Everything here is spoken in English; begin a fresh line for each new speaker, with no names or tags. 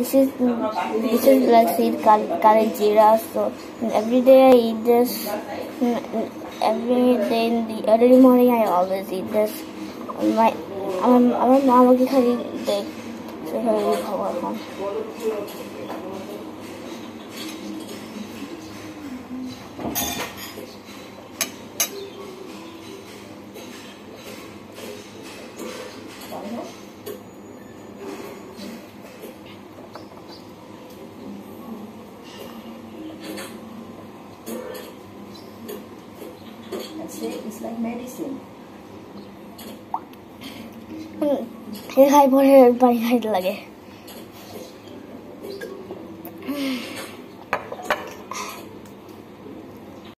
this is this is black seed curry jeera. So every day I eat this. Every day in the early morning I always eat this. My আমার মা আমাকে খালি দেয় সেভাবে খাবো এখন say
it's like medicine.
हम्म ये खाई बोले बड़ी खाई लगे